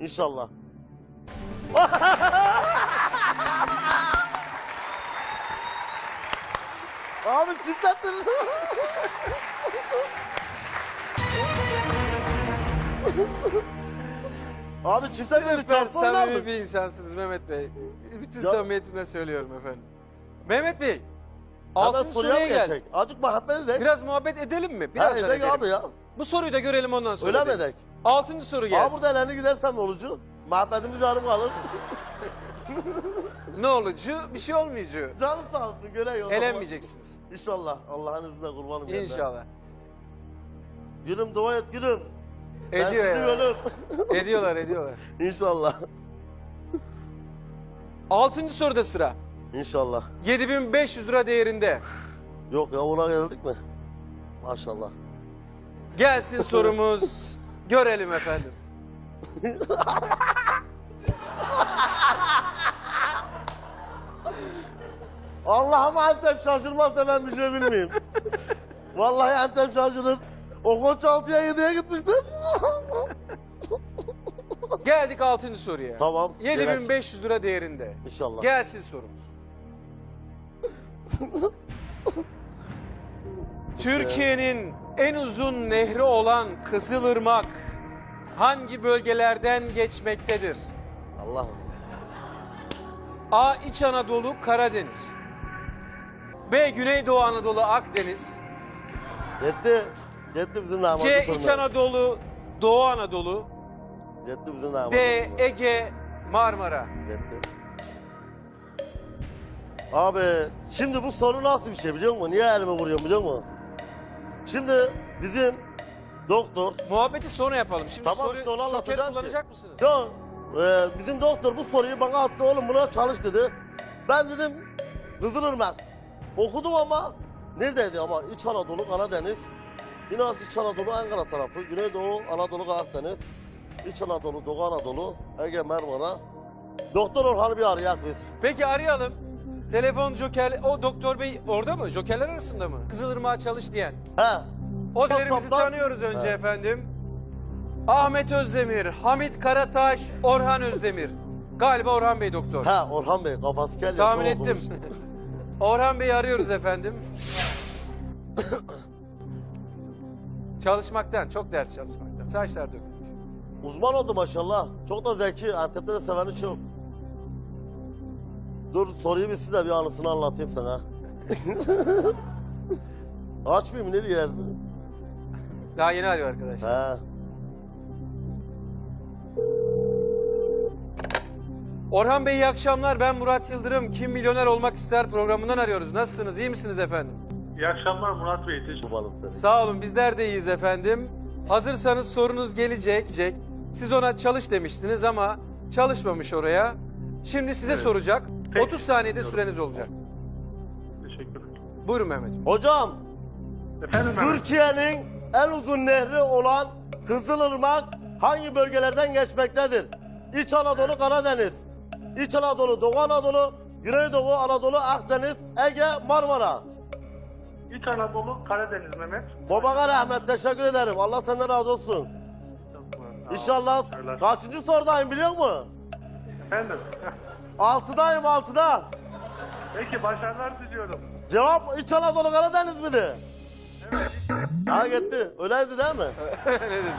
İnşallah. Abi çiftlettin. Abi çiftlettin Süper çarpı samimi bir insansınız Mehmet Bey. Bütün Ya- samimiyetimle söylüyorum efendim. Mehmet Bey, altıncı soruya geçecek? Azıcık muhabbet edek. Biraz muhabbet edelim mi? Ha, Biraz edek edelim. abi ya. Bu soruyu da görelim ondan sonra. Öyle mi edelim. edek? Altıncı soru Abi gelsin. burada eleni gidersem ne olucu? Muhabbetimiz yarım kalır. Ne olucu? Bir şey olmayıcı. Canın sağ olsun göre yolda. Elenmeyeceksiniz. İnşallah. Allah'ın izniyle kurbanım yerine. İnşallah. Gülüm dua et gülüm. Ediyor ya. ölüm. Ediyorlar, ediyorlar. İnşallah. Altıncı soruda sıra. İnşallah. 7500 lira değerinde. Yok ya ona geldik mi? Maşallah. Gelsin sorumuz. Görelim efendim. Allah'ım Antep şaşırmazsa ben bir şey bilmeyeyim. Vallahi Antep şaşırır. O koç 6'ya 7'ye gitmişti. Geldik altıncı soruya. tamam. gerek. 7500 lira değerinde. İnşallah. Gelsin sorumuz. Türkiye'nin en uzun nehri olan Kızılırmak hangi bölgelerden geçmektedir? Allah'ım. A. İç Anadolu, Karadeniz. B. Güneydoğu Anadolu, Akdeniz. Yetti. Yetti bizim namazı C. İç Anadolu, Doğu Anadolu. Yetti bizim namazı D. Ege, Marmara. Yetti. Abi şimdi bu soru nasıl bir şey biliyor musun? Niye elime vuruyorum biliyor musun? Şimdi bizim doktor Muhabbeti sonra yapalım. Şimdi Tamam soru, işte onu şoker anlatacağım ki. kullanacak mısınız? Ya e, bizim doktor bu soruyu bana attı oğlum buna çalış dedi. Ben dedim Kızılırmak. Okudum ama neredeydi ama İç Anadolu, Karadeniz. Yine İç Anadolu, Ankara tarafı. Güneydoğu, Anadolu, Akdeniz. İç Anadolu, Doğu Anadolu, Ege, Marmara. Doktor Orhan'ı bir arayak biz. Peki arayalım. Telefon joker, o doktor bey orada mı? Jokerler arasında mı? Kızılırmak'a çalış diyen. He. O Tamam, tanıyoruz önce He. efendim. Ahmet Özdemir, Hamit Karataş, Orhan Özdemir. Galiba Orhan Bey doktor. He Orhan Bey kafası ya, Tahmin çok ettim. Orhan Bey'i arıyoruz efendim. Çalışmaktan, çok ders çalışmaktan. Saçlar dökülmüş. Uzman oldu maşallah. Çok da zeki. Antep'te de seveni çok. Dur soruyu bilsin de bir anısını anlatayım sana. Açmayayım ne diyersin? Daha yeni arıyor arkadaşlar. He. Orhan Bey iyi akşamlar. Ben Murat Yıldırım. Kim Milyoner Olmak İster programından arıyoruz. Nasılsınız? İyi misiniz efendim? İyi akşamlar Murat Bey. Teşekkür seni. Sağ olun. Bizler de iyiyiz efendim. Hazırsanız sorunuz gelecek. gelecek. Siz ona çalış demiştiniz ama çalışmamış oraya. Şimdi size Evet. soracak. Peki. 30 saniyede süreniz olacak. Teşekkür ederim. Buyurun Mehmet. Hocam, Efendim Mehmet? Türkiye'nin en uzun nehri olan Kızılırmak hangi bölgelerden geçmektedir? İç Anadolu, Karadeniz. İç Anadolu, Doğu Anadolu, Güneydoğu Anadolu, Akdeniz, Ege, Marmara. İç Anadolu, Karadeniz Mehmet. Babana rahmet, teşekkür ederim. Allah senden razı olsun. İnşallah kaçıncı sorudayım biliyor musun? Efendim. Altıdayım altıda. Peki başarılar diliyorum. Cevap İç Anadolu Karadeniz miydi? Ha gitti. Öyleydi değil mi? ne dedim?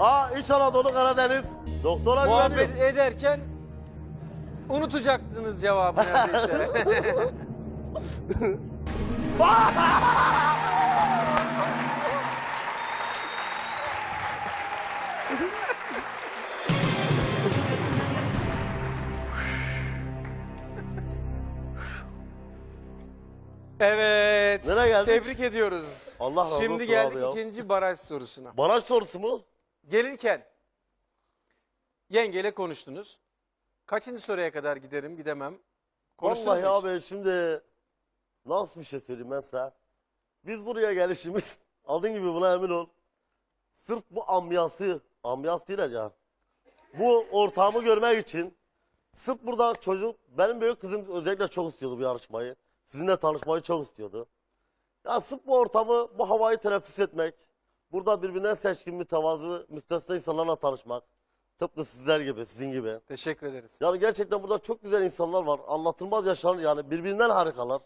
Aa İç Anadolu Karadeniz. Doktora Muhabbet güveniyorum. ederken unutacaktınız cevabı neredeyse. evet. Nereye geldik? Tebrik ediyoruz. Allah razı Şimdi olsun geldik abi ya. ikinci baraj sorusuna. Baraj sorusu mu? Gelirken yengeyle konuştunuz. Kaçıncı soruya kadar giderim gidemem? Konuştunuz Vallahi mu hiç? abi şimdi nasıl bir şey söyleyeyim ben sana? Biz buraya gelişimiz adın gibi buna emin ol. Sırf bu ambiyansı, ambiyans değil ya. Bu ortamı görmek için sırf burada çocuk, benim büyük kızım özellikle çok istiyordu bu yarışmayı. Sizinle tanışmayı çok istiyordu. Ya sırf bu ortamı, bu havayı teneffüs etmek, burada birbirinden seçkin, mütevazı, müstesna insanlarla tanışmak. Tıpkı sizler gibi, sizin gibi. Teşekkür ederiz. Yani gerçekten burada çok güzel insanlar var. Anlatılmaz yaşanır yani birbirinden harikalar.